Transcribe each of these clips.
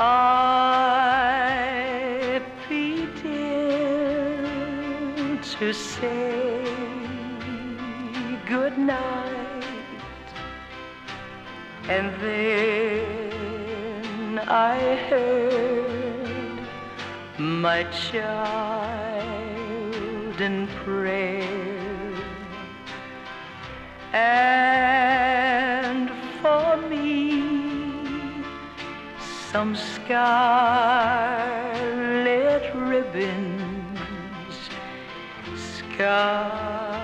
I pretend to say good night, and then I heard my child in prayer. And some scarlet ribbons, scarlet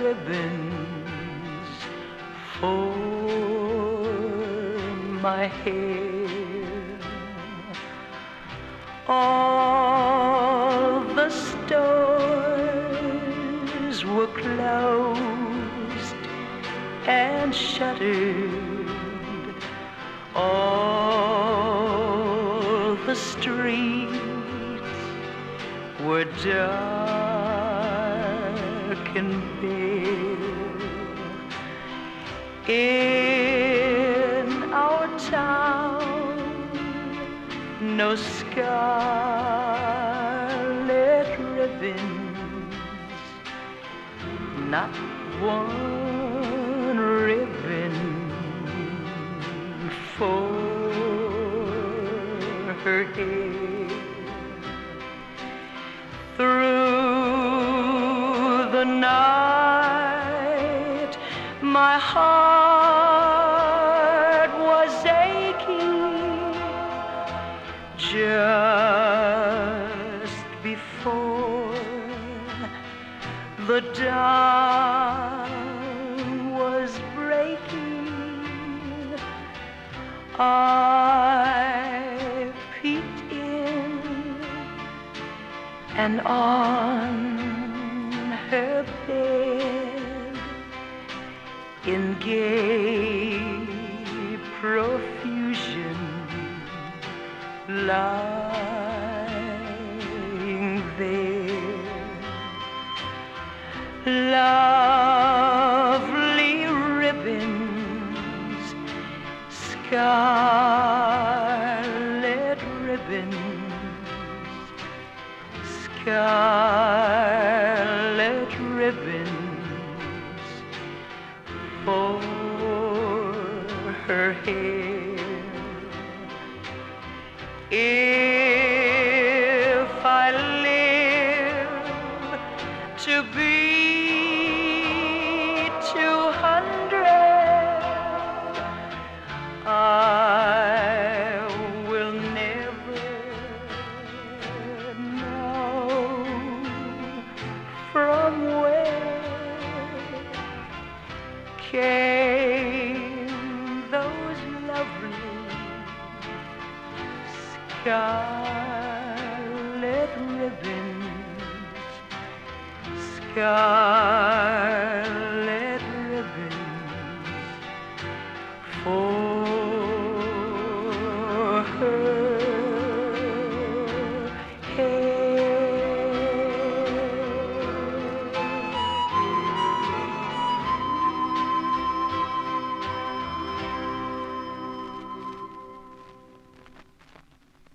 ribbons for my hair. All the stores were closed and shuttered. All the streets were dark and bare. In our town, no scarlet ribbons, not one my heart was aching just before the dawn was breaking. I peeked in and on her bed in gay profusion lying there. Lovely ribbons scarlet ribbons scarlet her hair. If I live to be two hundred, I will never know from where came scarlet ribbons, scarlet